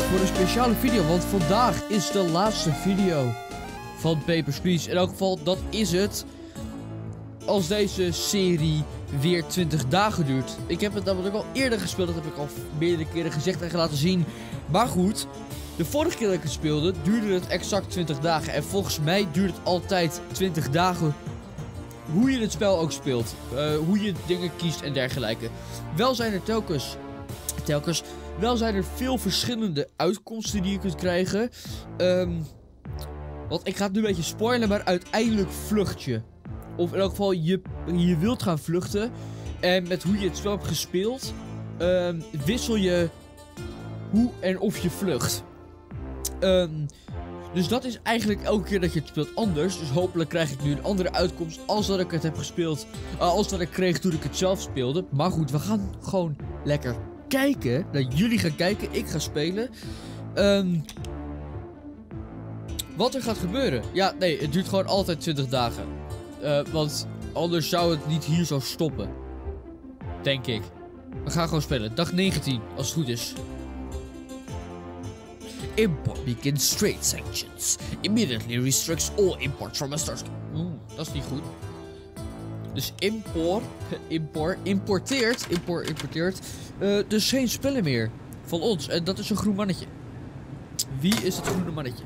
voor een speciale video, want vandaag is de laatste video van Papers, Please. In elk geval, dat is het. Als deze serie weer 20 dagen duurt. Ik heb het namelijk al eerder gespeeld, dat heb ik al meerdere keren gezegd en laten zien. Maar goed, de vorige keer dat ik het speelde, duurde het exact 20 dagen. En volgens mij duurt het altijd 20 dagen hoe je het spel ook speelt. Uh, hoe je dingen kiest en dergelijke. Wel zijn er telkens, telkens, wel zijn er veel verschillende uitkomsten die je kunt krijgen. Um, want ik ga het nu een beetje spoilen, maar uiteindelijk vlucht je. Of in elk geval, je, je wilt gaan vluchten. En met hoe je het spel hebt gespeeld, um, wissel je hoe en of je vlucht. Um, dus dat is eigenlijk elke keer dat je het speelt anders. Dus hopelijk krijg ik nu een andere uitkomst als dat ik het heb gespeeld. Uh, als dat ik kreeg toen ik het zelf speelde. Maar goed, we gaan gewoon lekker kijken. Dat jullie gaan kijken, ik ga spelen. Um, wat er gaat gebeuren. Ja, nee, het duurt gewoon altijd 20 dagen. Uh, want anders zou het niet hier zo stoppen. Denk ik. We gaan gewoon spelen. Dag 19, als het goed is. Import begins trade sanctions. Immediately restricts all imports from a start. Oeh, dat is niet goed. Dus import, import, importeert, import, importeert. Uh, dus geen spullen meer van ons. En dat is een groen mannetje. Wie is het groene mannetje?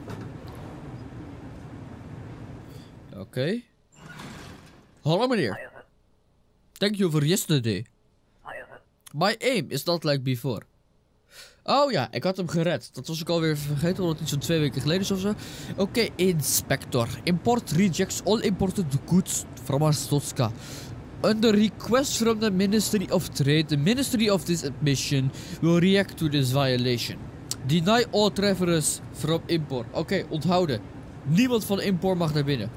Oké. Okay. Hallo meneer. Thank you for yesterday. My aim is not like before. Oh ja, ik had hem gered. Dat was ik alweer vergeten, omdat het zo'n twee weken geleden is of zo. Oké, inspector. Import rejects all imported goods from Arstotska. Under request from the Ministry of Trade, the Ministry of this admission will react to this violation. Deny all travelers from import. Oké, onthouden. Niemand van import mag naar binnen.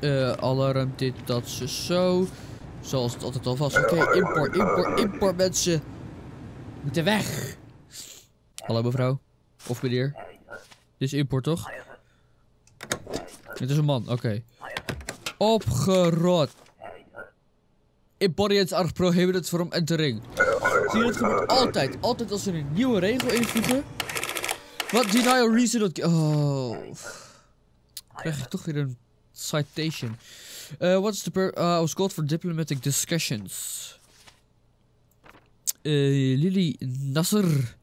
Uh, alarm, dit, dat, ze, zo. Zoals het altijd al was. Oké, import, import, import, mensen. Moeten weg. Hallo mevrouw. Of meneer. Dit is import toch? Dit is een man, oké. Okay. Opgerot. Imports are prohibited from entering. Zie je, dat gebeurt altijd. Altijd als ze een nieuwe regel invoegen. Wat denial reason Oh. Krijg ik toch weer een citation. Uh, what's the per... Uh, I was called for diplomatic discussions. Uh, Lily Nasser.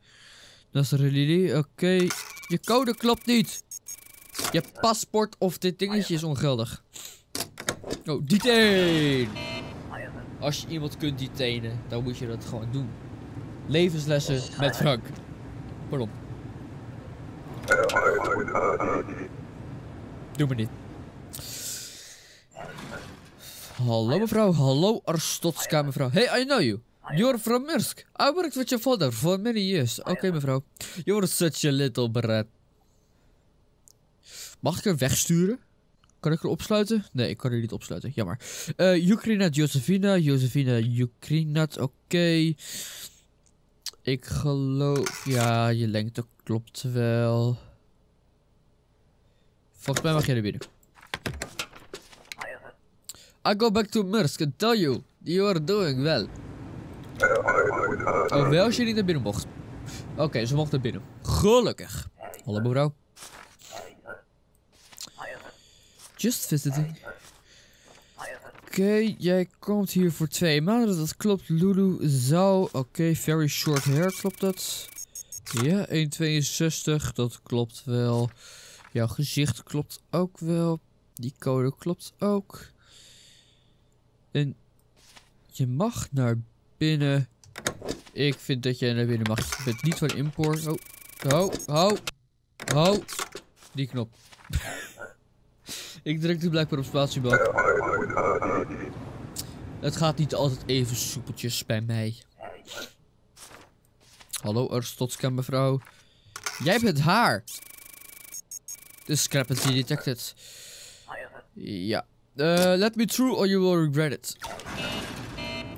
Nasser Lily, oké. Je code klopt niet. Je paspoort of dit dingetje is ongeldig. Oh, detain. Als je iemand kunt detainen, dan moet je dat gewoon doen. Levenslessen met Frank. Pardon. Doe me niet. Hallo mevrouw, hallo Arstotska mevrouw. Hey, I know you. You're from Mursk. I worked with your father for many years. Oké okay, mevrouw. You're such a little brat. Mag ik er wegsturen? Kan ik er opsluiten? Nee, ik kan er niet opsluiten. Jammer. Uh, Ukrinat Josefina. Josefina Ukrinat. Oké. Okay. Ik geloof... Ja, je lengte klopt wel. Volgens mij mag jij er binnen. I go back to Mursk and tell you, you are doing well. Oh, wel als je niet naar binnen mocht. Oké, ze mocht naar binnen. Gelukkig. Hallo mevrouw. Just visiting. Oké, jij komt hier voor twee maanden. Dat klopt. Lulu zou... Oké, very short hair. Klopt dat? Ja, 1,62. Dat klopt wel. Jouw gezicht klopt ook wel. Die code klopt ook. En je mag naar binnen. Ik vind dat jij naar binnen mag. Je bent niet van import. Oh, ho, ho. Die knop. Ik druk nu blijkbaar op spatiebal. Het gaat niet altijd even soepeltjes bij mij. Hallo Arstotska mevrouw. Jij bent haar. Discrepancy detected. Ja. Uh, let me through or you will regret it.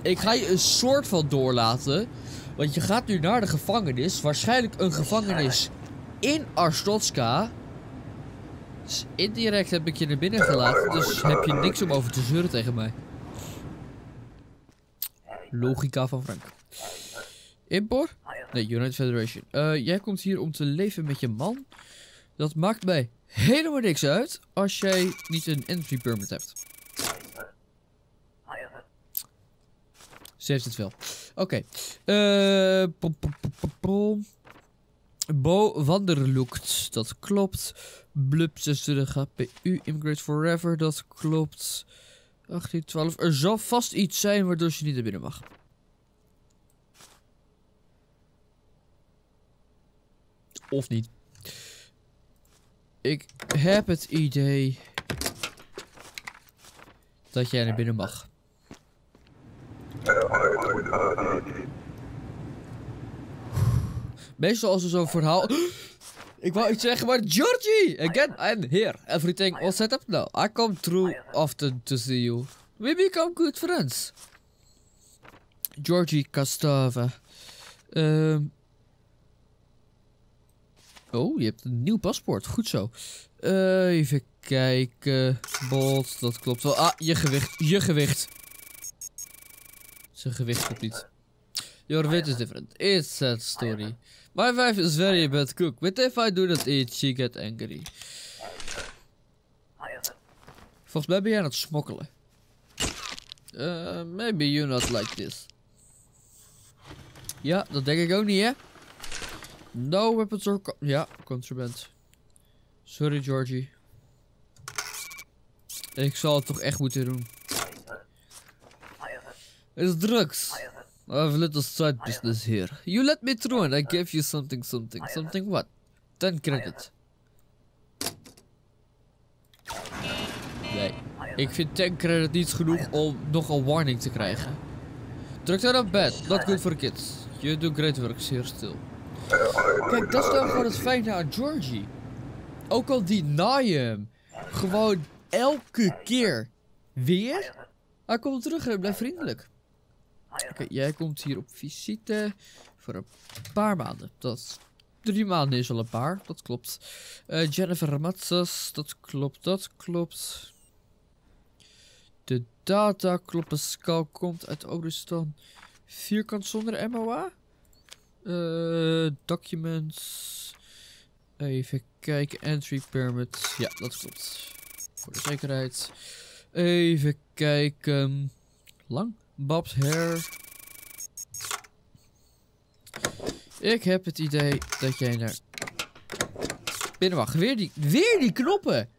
Ik ga je een soort van doorlaten. Want je gaat nu naar de gevangenis. Waarschijnlijk een gevangenis in Arstotska. Dus indirect heb ik je naar binnen gelaten. Dus heb je niks om over te zeuren tegen mij. Logica van Frank. Impor? Nee, United Federation. Eh, jij komt hier om te leven met je man. Dat maakt mij helemaal niks uit als jij niet een entry permit hebt. Ze heeft het wel. Oké. Eh, pom, pom, pom. Bo dat klopt. Blub 26 HPU, Immigrate Forever, dat klopt. 1812. Er zal vast iets zijn waardoor je niet naar binnen mag. Of niet. Ik heb het idee dat jij naar binnen mag. Meestal als er zo'n verhaal... Ik wou iets zeggen, maar Georgie! Again, I'm here. Everything all set up now. I come through often to see you. We become good friends. Georgie Castava. Ehm. Oh, je hebt een nieuw paspoort. Goed zo. Eh, even kijken. Bolt, dat klopt wel. Ah, je gewicht. Je gewicht. Zijn gewicht klopt niet. Your weight is different. It's sad story. My wife is very bad cook, but if I do not eat, she get angry. Volgens mij ben jij aan het smokkelen. Uh, maybe you not like this. Ja, dat denk ik ook niet, hè? No weapons or... Ja, contraband. Sorry, Georgie. Ik zal het toch echt moeten doen. Is drugs. I have a little side business here. You let me through and I gave you something something. Something what? 10 credit. Nee. Ik vind 10 credit niet genoeg om nog een warning te krijgen. Druk dat op bed. Not good for kids. You do great work here still. Kijk, dat is dan gewoon het fijne aan Georgie. Ook al je hem. Gewoon elke keer. Weer? Hij komt terug en blijft vriendelijk. Oké, jij komt hier op visite voor een paar maanden. Dat drie maanden is al een paar, dat klopt. Uh, Jennifer Matsas, dat klopt, dat klopt. De data kloppen skal komt uit Oudestan. Vierkant zonder MOA. Uh, documents. Even kijken, entry permit. Ja, dat klopt. Voor de zekerheid. Even kijken. Lang. Babs hair. Ik heb het idee dat jij naar binnen mag. Weer die, weer die knoppen.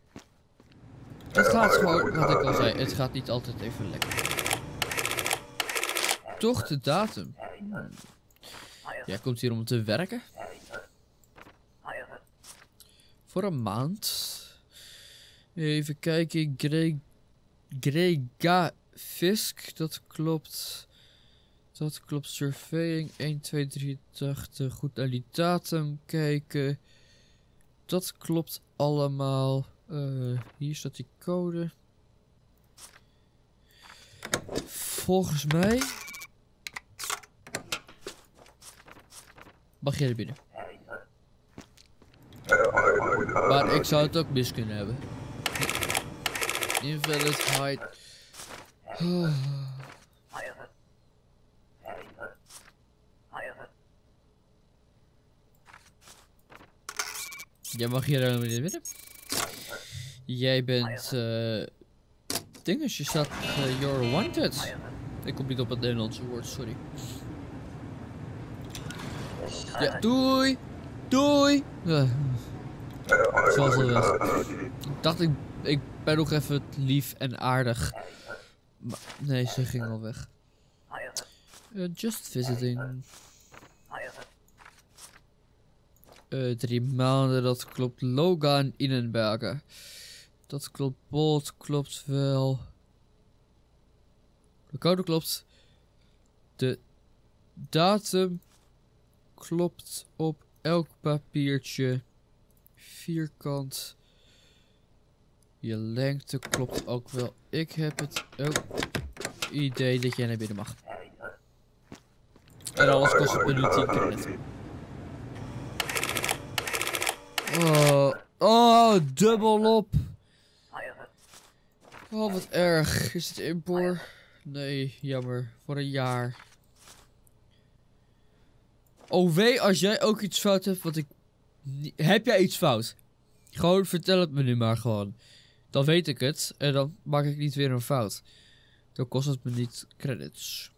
Het gaat gewoon, wat ik al zei, het gaat niet altijd even lekker. Toch de datum. Jij komt hier om te werken. Voor een maand. Even kijken. Greg Grega Fisk, dat klopt. Dat klopt. Surveying 1, 2, 83. Goed naar die datum kijken. Dat klopt allemaal. Uh, hier staat die code. Volgens mij. Mag jij er binnen? Maar ik zou het ook mis kunnen hebben. Invalid height. Jij mag hier helemaal niet binnen. Jij bent... Uh, dinges, je staat... Uh, you're wanted. Ik kom niet op het Nederlandse woord, sorry. Ja, doei! Doei! Uh, weg. Ik dacht, ik, ik ben nog even lief en aardig. Nee, ze ging al weg. Uh, just visiting. Uh, drie maanden, dat klopt. Logan Innenberger. Dat klopt. Bolt klopt wel. De code klopt. De datum klopt op elk papiertje. Vierkant. Je lengte klopt ook wel. Ik heb het ook idee dat jij naar binnen mag. En alles kost een minuut 10 credit. Oh, oh, dubbel op. Oh, wat erg. Is het impoor? Nee, jammer. Voor een jaar. Oh wee, als jij ook iets fout hebt, wat ik... Heb jij iets fout? Gewoon vertel het me nu maar gewoon. Dan weet ik het en dan maak ik niet weer een fout. Dan kost het me niet credits.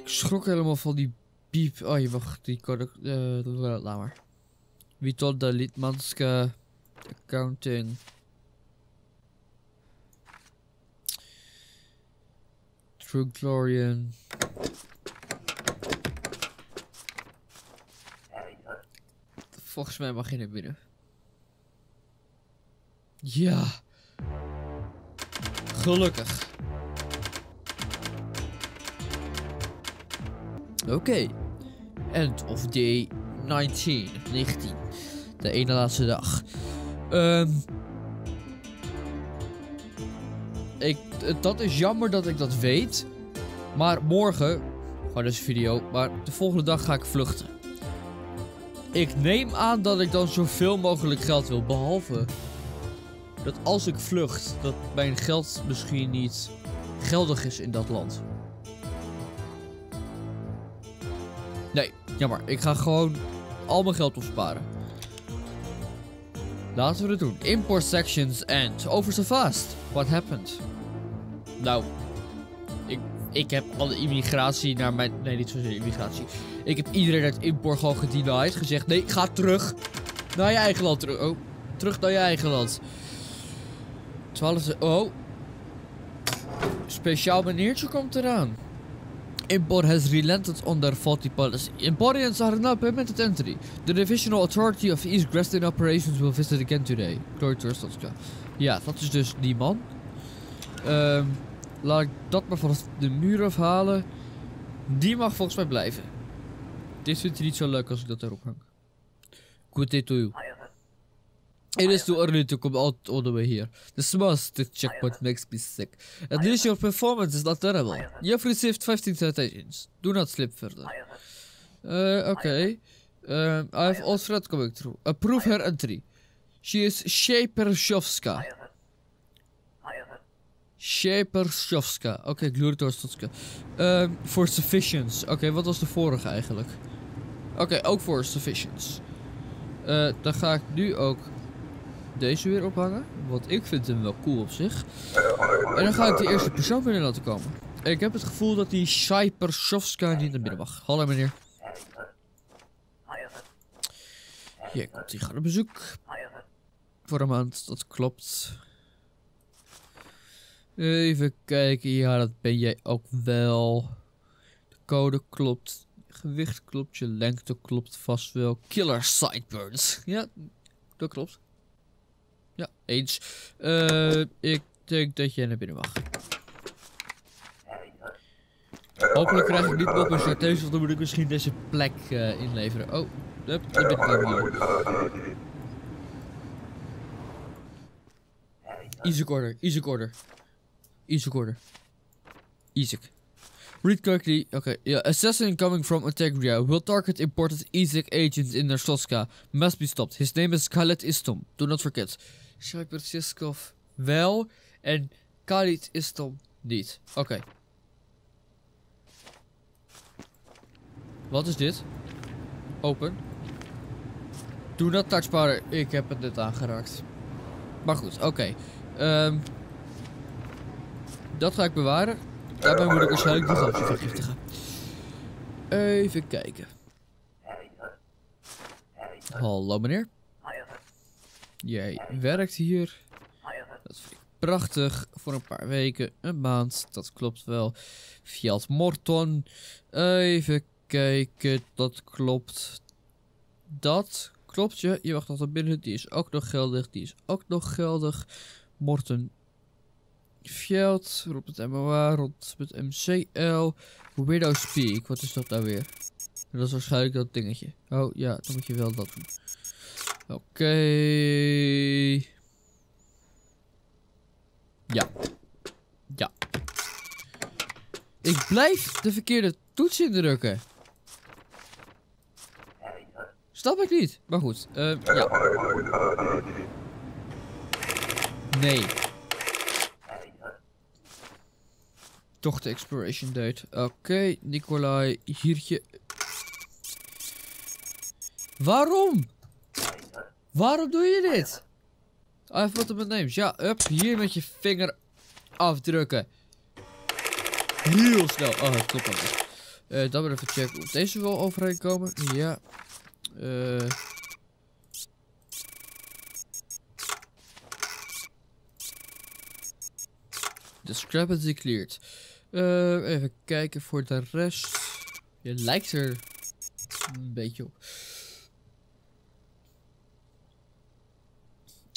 Ik schrok helemaal van die piep. Oh, je wacht, die code. eh laat maar. Witolda Litmanska Accounting. True Glorian. Volgens mij mag je naar binnen. Ja. Gelukkig. Oké. End of day 19. 19. De ene laatste dag. Ehm. ik, dat is jammer dat ik dat weet. Maar morgen, gewoon deze video, maar de volgende dag ga ik vluchten. Ik neem aan dat ik dan zoveel mogelijk geld wil. Behalve dat als ik vlucht, dat mijn geld misschien niet geldig is in dat land. Nee, jammer. Ik ga gewoon al mijn geld opsparen. Laten we het doen. Import sections and over so fast. What happened? Nou, ik, ik heb alle immigratie naar mijn... Nee, niet zozeer immigratie. Ik heb iedereen uit import gewoon gedenied. Gezegd, nee, ga terug naar je eigen land. Terug. Oh, terug naar je eigen land. 12... Oh. Speciaal meneertje komt eraan. Import has relented on their faulty policy. Emporians are now permitted entry. The Divisional Authority of East Grestin Operations will visit again today. Glory to. Ja, dat is dus die man. Ehm, laat ik dat maar van de muur afhalen. Die mag volgens mij blijven. Dit vindt hij niet zo leuk als ik dat erop hang. Good day to you. It is too early to come out all the way here. The smallest checkpoint makes me sick. At least your performance is not terrible. You have received 15 citations. Do not slip further. Uh, okay. Um, I have all threat coming through. Approve her entry. She is Shapershovska. Shapershovska. Oké, okay, Glurtorstotska. Um, for sufficiency. Oké, wat was de vorige eigenlijk? Oké, ook voor sufficiency. Uh, dan ga ik nu ook deze weer ophangen. Want ik vind hem wel cool op zich. En dan ga ik de eerste persoon binnen laten komen. En ik heb het gevoel dat die Shapershovska niet naar binnen mag. Hallo meneer. Hier komt hij gaan op bezoek. Voor een maand, dat klopt. Even kijken, ja dat ben jij ook wel. De code klopt. Gewicht klopt, je lengte klopt vast wel. Killer sideburns. Ja, dat klopt. Ja, eens. Uh, ik denk dat jij naar binnen mag. Hopelijk krijg ik niet nog een charteus, want dan moet ik misschien deze plek uh, inleveren. Oh, daar ben ik hier. Isaac order, Isaac order. Isaac order. Isaac. Read correctly. Okay, yeah. Assassin coming from Integria will target imported Isaac agents in Narstoska. Must be stopped. His name is Khaled Istom. Do not forget. Shaiper Siskov wel en Khalid Istom niet. Oké. Wat is dit? Open. Doe dat touchbar. Ik heb het net aangeraakt. Maar goed, oké. Um, dat ga ik bewaren. Daarbij moet ik waarschijnlijk die gootje vergiftigen. Even kijken. Hallo meneer. Jij werkt hier. Dat vind ik prachtig. Voor een paar weken, een maand. Dat klopt wel. Fiat Morton. Even kijken. Dat klopt. Dat klopt je. Je wacht nog binnen. Die is ook nog geldig. Die is ook nog geldig. Morton Fjeld, het MOA, het MCL. Widow Speak, wat is dat nou weer? Dat is waarschijnlijk dat dingetje. Oh ja, dan moet je wel dat doen. Oké. Okay. Ja. Ja. Ik blijf de verkeerde toets indrukken. Snap ik niet. Maar goed. Uh, ja. Nee. toch de expiration date. Oké, Nikolai, hiertje. Waarom? Waarom doe je dit? I put up names. Ja, up, hier met je vinger afdrukken. Heel snel. Oh, het klopt. Uh, dan weer even checken of deze wel overeenkomen. Ja. Eh... Discrepancy cleared. Uh, even kijken voor de rest. Je lijkt er een beetje op.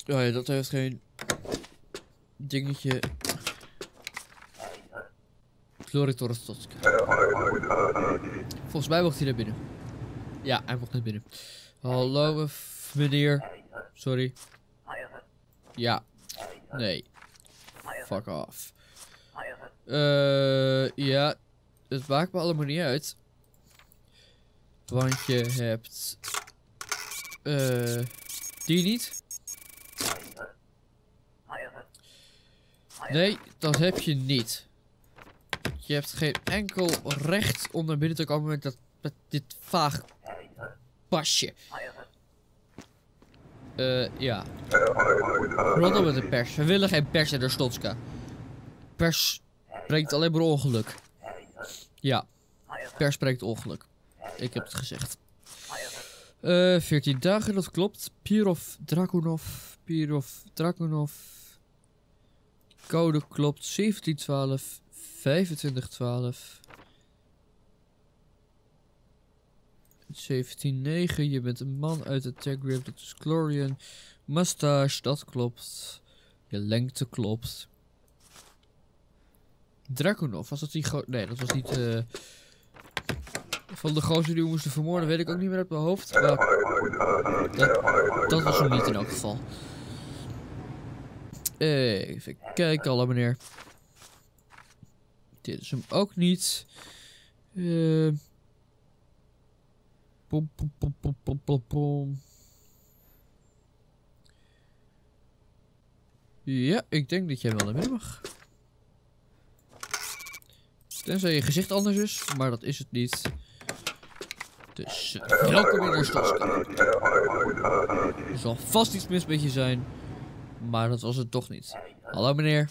Oh ja, dat heeft geen dingetje. Gloritor Volgens mij mocht hij naar binnen. Ja, hij mocht naar binnen. Hallo, meneer. Sorry. Ja. Nee. Fuck off. Uh, ja, het maakt me allemaal niet uit. Want je hebt... Uh, die niet. Nee, dat heb je niet. Je hebt geen enkel recht om naar binnen te komen met, dat, dit vaag pasje. Uh, ja. Wat met de pers? We willen geen pers in de Stotska. Pers brengt alleen maar ongeluk. Ja. Pers brengt ongeluk. Ik heb het gezegd. Uh, eh, 14 dagen, dat klopt. Pirov Dragunov. Pirov Dragunov. Code klopt. 1712. 2512. 17.9, je bent een man uit de Tech Grip, dat is Chlorian. Mustache, dat klopt. Je lengte klopt. Draconov, was dat die groot... Nee, dat was niet... Uh... Van de gozer die we moesten vermoorden, weet ik ook niet meer uit mijn hoofd. Dat, dat was hem niet in elk geval. Even kijken, alle meneer. Dit is hem ook niet. Uh. Ja, ik denk dat jij wel naar binnen mag. Tenzij je gezicht anders is, maar dat is het niet. Dus uh, welkom in de stadskamer. Er zal vast iets mis met je zijn, maar dat was het toch niet. Hallo meneer.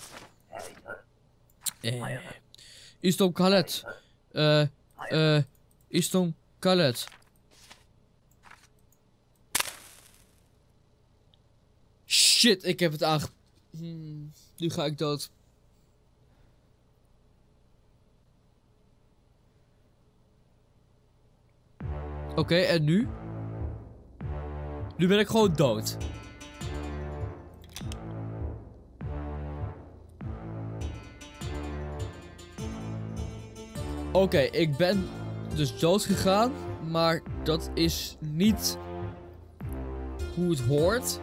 Eh, Istom Khaled. Eh, uh, Istom Khaled. Shit, ik heb het aange... Hmm, nu ga ik dood. Oké, en nu? Nu ben ik gewoon dood. Oké, ik ben dus dood gegaan. Maar dat is niet hoe het hoort.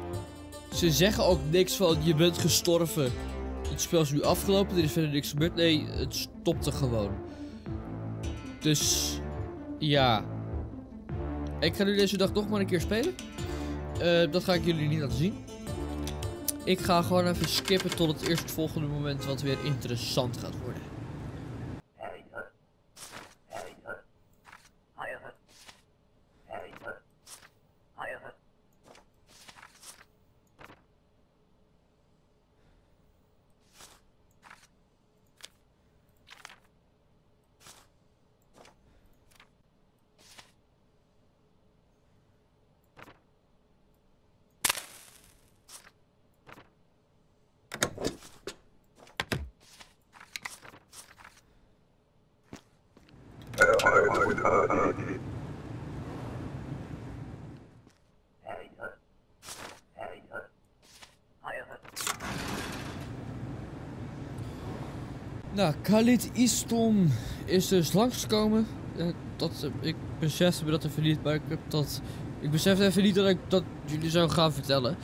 Ze zeggen ook niks van je bent gestorven. Het spel is nu afgelopen, er is verder niks gebeurd. Nee, het stopte gewoon. Dus ja. Ik ga nu deze dag nog maar een keer spelen. Uh, dat ga ik jullie niet laten zien. Ik ga gewoon even skippen tot het eerstvolgende moment wat weer interessant gaat worden. Nou, Khalid Istom is dus langsgekomen. Uh, dat, uh, ik besefte me dat even niet, maar ik heb dat... Ik besefte even niet dat ik dat jullie zou gaan vertellen.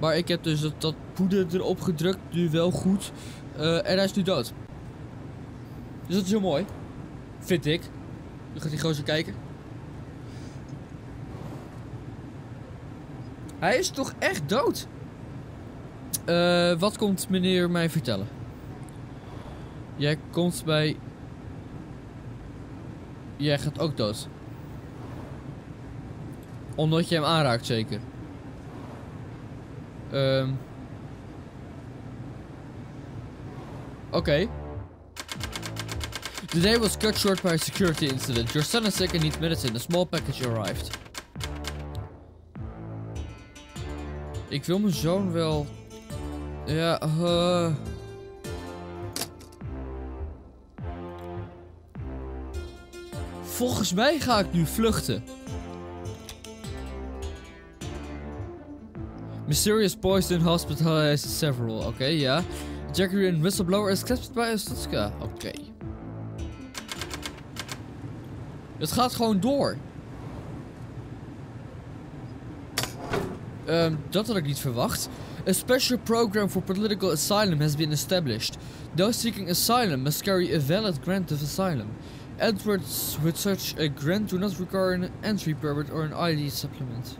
Maar ik heb dus dat, dat poeder erop gedrukt, nu wel goed. Uh, en hij is nu dood. Dus dat is heel mooi. Vind ik. Nu gaat die gozer kijken. Hij is toch echt dood? Uh, wat komt meneer mij vertellen? Jij komt bij... Jij gaat ook dood. Omdat je hem aanraakt, zeker. Ehm. Oké. The day was cut short by a security incident. Your son is sick and needs medicine. A small package arrived. Ik wil mijn zoon wel... Ja, eh... Volgens mij ga ik nu vluchten. Mysterious poison hospitalized several. Oké, okay, ja. Jackery and whistleblower is captured by Ostutska. Oké. Het gaat gewoon door. Um, dat had ik niet verwacht. A special program for political asylum has been established. Those seeking asylum must carry a valid grant of asylum. Edwards with such a grant do not require an entry permit or an ID supplement.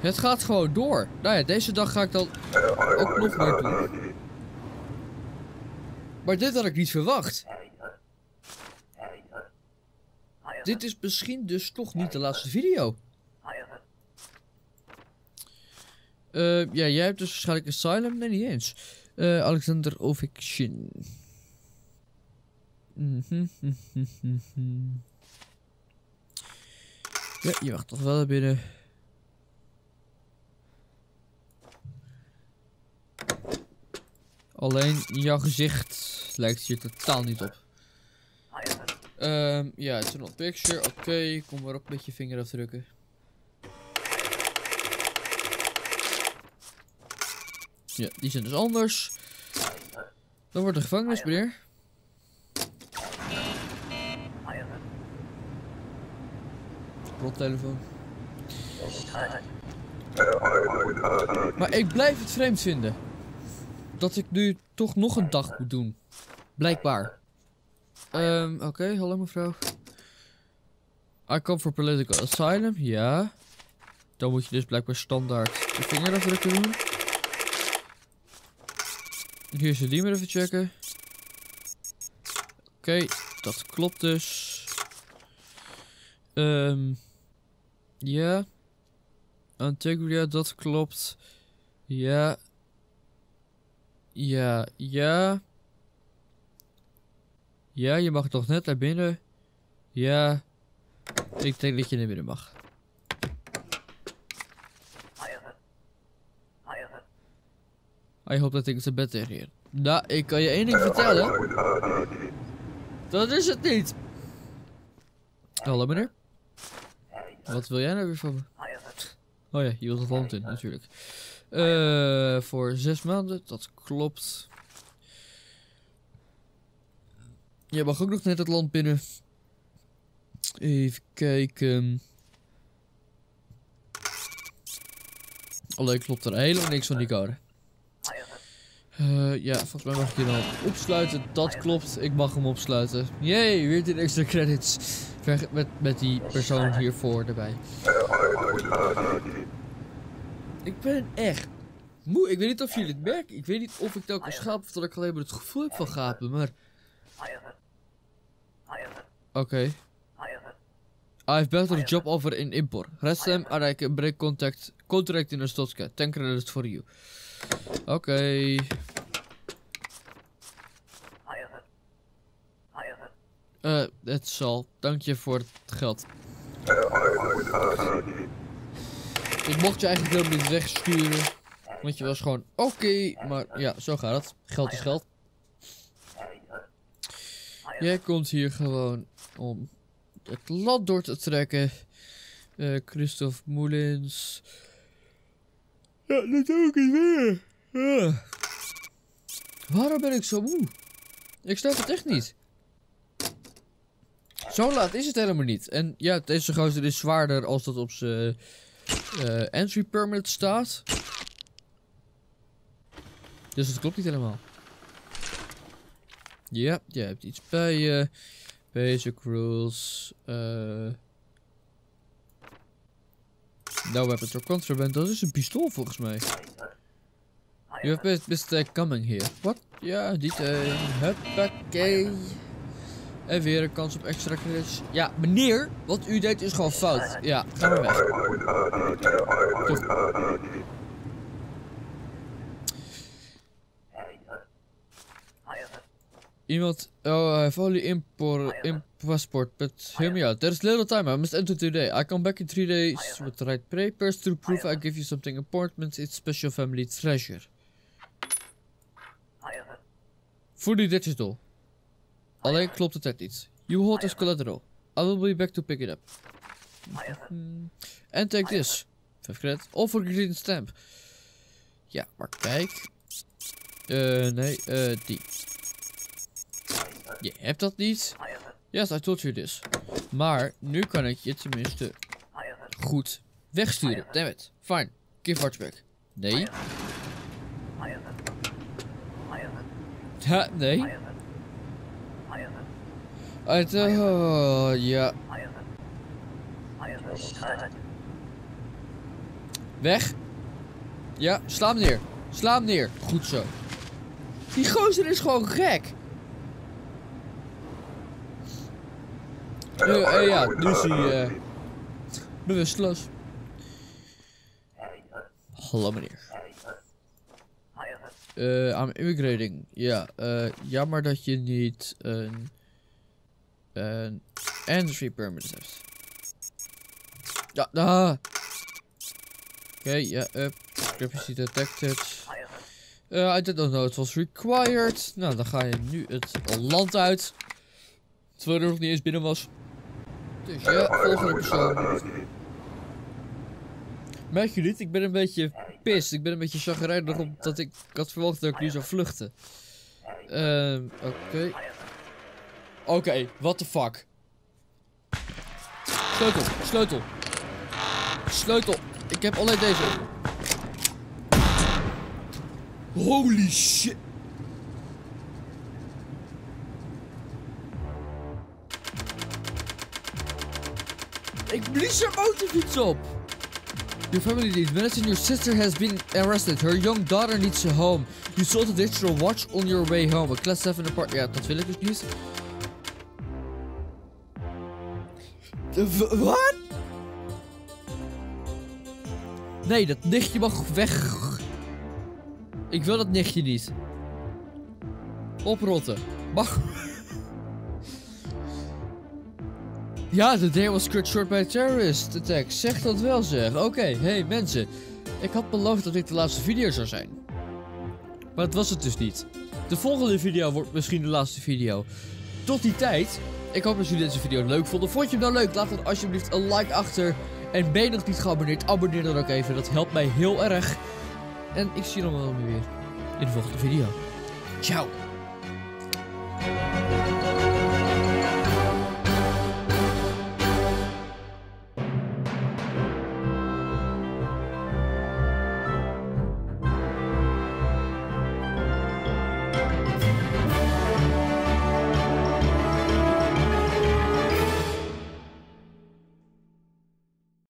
Het gaat gewoon door. Nou ja, deze dag ga ik dan ook nog meer doen. Maar dit had ik niet verwacht. Dit is misschien dus toch niet de laatste video. Uh, ja, jij hebt dus waarschijnlijk Asylum? Nee, niet eens. Uh, Alexander Ovechkin. ja, je mag toch wel binnen. Alleen jouw gezicht lijkt hier totaal niet op. Um, ja, het is een picture. Oké, okay, kom maar op met je vinger afdrukken. Ja, die zijn dus anders. Dan wordt de gevangenis, meneer. Rottelefoon. Maar ik blijf het vreemd vinden. Dat ik nu toch nog een dag moet doen. Blijkbaar. Um, Oké, hallo mevrouw. I come for political asylum, ja. Dan moet je dus blijkbaar standaard de vingerafdrukken doen. Hier is die maar even checken. Oké, dat klopt dus. Um, ja. Antigua, dat klopt. Ja. Ja, ja. Ja, je mag toch net naar binnen? Ja. Ik denk dat je naar binnen mag. I hope that things a bed tegen. Nou, ik kan je één ding vertellen. Dat is het niet. Hallo meneer. Wat wil jij nou weer van me? Oh ja, je wilt het land in, natuurlijk. Uh, voor zes maanden, dat klopt. Je mag ook nog net het land binnen. Even kijken. Alleen klopt er helemaal niks van die code. Uh, ja, volgens mij mag ik je dan opsluiten. Dat klopt, ik mag hem opsluiten. Jee, weer 10 extra credits. Met, met die persoon hiervoor erbij. Ik ben echt moe. Ik weet niet of jullie het merken. Ik weet niet of ik telkens gaap of dat ik alleen maar het gevoel heb van gapen, maar... Oké. Okay. I've better job offer in import. Rest them and I can break contact contract in Stotska. 10 credits for you. Oké. Okay. Uh, het zal. Dank je voor het geld. Ik mocht je eigenlijk helemaal niet wegsturen. Want je was gewoon oké, maar ja, zo gaat het. Geld is geld. Jij komt hier gewoon om het land door te trekken. Uh, Christophe Moulins. Ja, dat ook niet meer. Uh. Waarom ben ik zo moe? Ik snap het echt niet. Zo laat is het helemaal niet. En ja, deze gozer is zwaarder als dat op zijn uh, entry permit staat. Dus dat klopt niet helemaal. Ja, je hebt iets bij je. Basic rules. Uh, no weapons or contraband. Dat is een pistool volgens mij. You have best, uh, coming here. What? Ja, niet uh, Huppakee. En weer een kans op extra credits. Ja, meneer, wat u deed is gewoon fout. Ja, ga maar weg. Iemand, oh, I have only import passport, but hear me out. There's little time, I must enter today. I come back in three days with the right papers to prove I give you something important. It's special family treasure. Fully digital. Alleen klopt het echt niet. You hold as collateral. I will be back to pick it up. Mm. And take this. 5 credit. All for green stamp. Ja, maar kijk. Uh, nee, uh, die. Je hebt dat niet. Yes, I told you this. Maar nu kan ik je tenminste goed wegsturen. Damn it. Fine. Give watch back. Nee. Ja, nee. Uit, oh, ja. Weg. Ja, sla hem neer. Sla hem neer. Goed zo. Die gozer is gewoon gek. Uh, uh, ja, nu is hij uh, bewusteloos. Hallo meneer. Uh, I'm immigrating. Ja, uh, jammer dat je niet een, een entry permit hebt. Ja, ah. Oké, ja, yeah, up. Discrepancy detected. Uh, I did not know it was required. Nou, dan ga je nu het land uit. Terwijl er nog niet eens binnen was. Dus ja, volgende persoon. Merk je niet? Ik ben een beetje pist. Ik ben een beetje chagrijnig omdat ik, ik had verwacht dat ik nu zou vluchten. Ehm, oké. Oké, okay, what the fuck. Sleutel, sleutel. Sleutel. Ik heb alleen deze. Holy shit. Ik blies er motorfiets op. Your family needs medicine. Your sister has been arrested. Her young daughter needs a home. You sold a digital watch on your way home. A class 7 apart. Ja, dat wil ik dus niet. Wat? Nee, dat nichtje mag weg. Ik wil dat nichtje niet. Oprotten. Mag. Ja, de day was cut short by terrorist attack. Zeg dat wel zeg. Oké, hey mensen. Ik had beloofd dat dit de laatste video zou zijn. Maar dat was het dus niet. De volgende video wordt misschien de laatste video. Tot die tijd. Ik hoop dat jullie deze video leuk vonden. Vond je hem nou leuk? Laat dan alsjeblieft een like achter. En ben je nog niet geabonneerd? Abonneer dan ook even. Dat helpt mij heel erg. En ik zie dan wel weer in de volgende video. Ciao.